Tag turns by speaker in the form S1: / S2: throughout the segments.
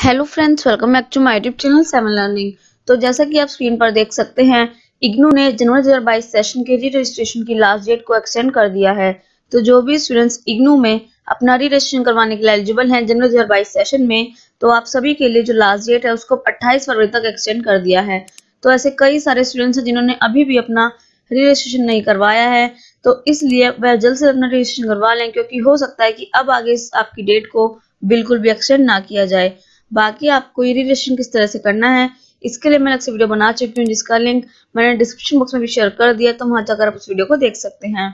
S1: Hello friends welcome back to my YouTube channel seven learning तो जैसा कि आप स्क्रीन पर देख सकते हैं, इग्नू ने जनवरी 2022 सेशन के री रजिस्ट्रेशन की लास्ट डेट को एक्सटेंड कर दिया है। तो जो भी स्टूडेंट्स इग्नू में अपना री रजिस्ट्रेशन करवाने के लिए एलिजिबल हैं जनवरी 2022 सेशन में तो आप सभी के लिए जो लास्ट डेट है उसको 28 फरवरी तक एक्सटेंड कर दिया है। तो ऐसे कई सारे स्टूडेंट्स हैं जिन्होंने अभी भी अपना री रजिस्ट्रेशन नहीं करवाया है। तो इसलिए वह जल्द से अपना रजिस्ट्रेशन करवा लें, क्योंकि हो सकता है कि अब आगे आपकी डेट को बिल्कुल भी एक्सटेंड ना किया जाए। बाकी आपको ये रजिस्ट्रेशन किस तरह से करना है, इसके लिए मैं अलग से वीडियो बना चुकी हूँ, जिसका लिंक मैंने डिस्क्रिप्शन बॉक्स में भी शेयर कर दिया तो वहाँ जाकर आप उस वीडियो को देख सकते हैं।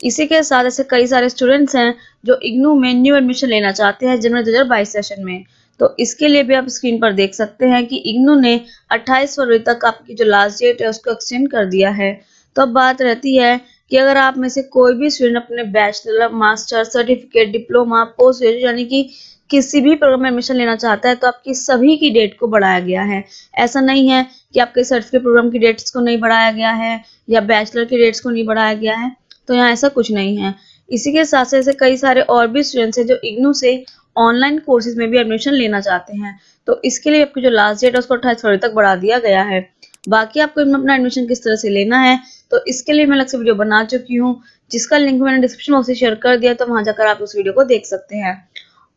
S1: इसी के साथ ऐसे कई सारे स्टूडेंट्स हैं जो इग्नू में न्यू एडमिशन लेना चाहते हैं जनवरी दो हज़ार बाईस सेशन में। तो इसके लिए भी आप स्क्रीन पर देख सकते हैं कि इग्नू ने 28 फरवरी तक आपकी जो लास्ट डेट है, उसको एक्सटेंड कर दिया है। तो अब बात रहती है कि अगर आप में से कोई भी स्टूडेंट अपने bachelor master certificate diploma post graduate यानी कि किसी भी प्रोग्राम में एडमिशन लेना चाहता है तो आपकी सभी की डेट को बढ़ाया गया है। ऐसा नहीं है कि आपके सर्टिफिकेट प्रोग्राम की डेट्स को नहीं बढ़ाया गया है, या बैचलर की डेट्स को नहीं बढ़ाया गया है तो यहाँ ऐसा कुछ नहीं है। इसी के साथ साथ कई सारे और भी स्टूडेंट्स हैं जो इग्नू से ऑनलाइन कोर्सेज में भी एडमिशन लेना चाहते हैं। तो इसके लिए आपकी जो लास्ट डेट है, उसको अट्ठाईस फरवरी तक बढ़ा दिया गया है। बाकी आपको इनमें अपना एडमिशन किस तरह से लेना है तो इसके लिए मैं अलग से वीडियो बना चुकी हूँ, जिसका लिंक मैंने डिस्क्रिप्शन बॉक्स में शेयर कर दिया तो वहाँ जाकर आप उस वीडियो को देख सकते हैं।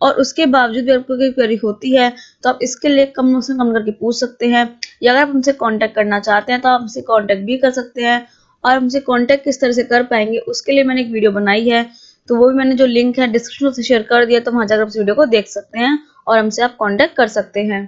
S1: और उसके बावजूद भी आपको कोई क्वेरी होती है तो आप इसके लिए कम से कम करके पूछ सकते हैं। या अगर आप हमसे कॉन्टैक्ट करना चाहते हैं तो आप हमसे कॉन्टैक्ट भी कर सकते हैं। और हमसे कॉन्टैक्ट किस तरह से कर पाएँगे, उसके लिए मैंने एक वीडियो बनाई है। तो वो भी मैंने जो लिंक है डिस्क्रिप्शन से शेयर कर दिया तो वहाँ जाकर आप वीडियो को देख सकते हैं और हमसे आप कॉन्टेक्ट कर सकते हैं।